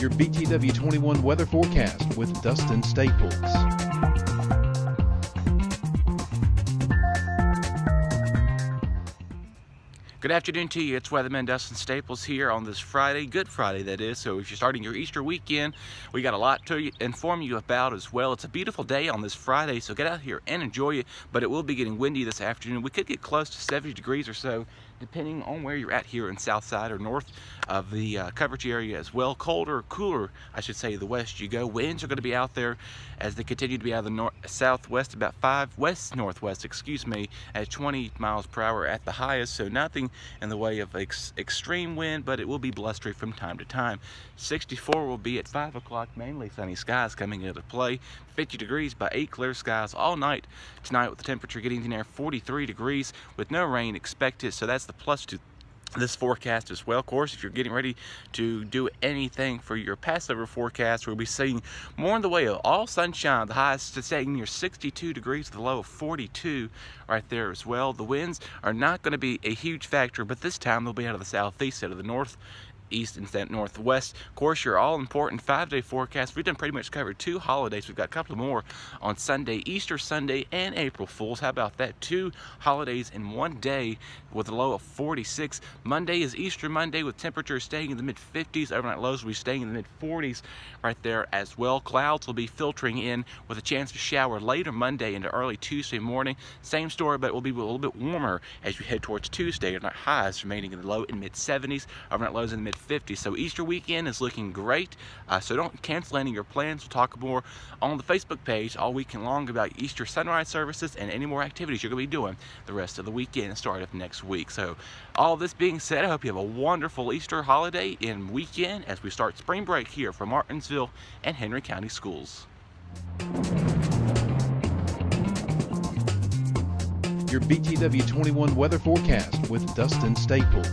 Your BTW 21 weather forecast with Dustin Staples. Good afternoon to you. It's Weatherman Dustin Staples here on this Friday, Good Friday that is. So if you're starting your Easter weekend, we got a lot to inform you about as well. It's a beautiful day on this Friday, so get out here and enjoy it. But it will be getting windy this afternoon. We could get close to 70 degrees or so depending on where you're at here in south side or north of the uh, coverage area as well. Colder, cooler, I should say, the west you go. Winds are going to be out there as they continue to be out of the north, southwest, about 5 west northwest, excuse me, at 20 miles per hour at the highest. So nothing in the way of ex extreme wind, but it will be blustery from time to time. 64 will be at 5 o'clock, mainly sunny skies coming into play. 50 degrees by 8 clear skies all night tonight with the temperature getting to near 43 degrees with no rain expected. So that's the plus to this forecast as well. Of course, if you're getting ready to do anything for your Passover forecast, we'll be seeing more in the way of all sunshine. The highest staying near 62 degrees, the low of 42 right there as well. The winds are not going to be a huge factor, but this time they'll be out of the southeast, out of the north east and northwest. Of course, your all-important five-day forecast. We've done pretty much covered two holidays. We've got a couple more on Sunday, Easter Sunday, and April Fools. How about that? Two holidays in one day with a low of 46. Monday is Easter Monday with temperatures staying in the mid-50s. Overnight lows will be staying in the mid-40s right there as well. Clouds will be filtering in with a chance to shower later Monday into early Tuesday morning. Same story, but it will be a little bit warmer as you head towards Tuesday. Overnight highs remaining in the low and mid-70s. Overnight lows in the mid 50. So Easter weekend is looking great. Uh, so don't cancel any of your plans. We'll talk more on the Facebook page all weekend long about Easter sunrise services and any more activities you're going to be doing the rest of the weekend and start of next week. So all this being said, I hope you have a wonderful Easter holiday and weekend as we start spring break here from Martinsville and Henry County Schools. Your BTW 21 weather forecast with Dustin Staples.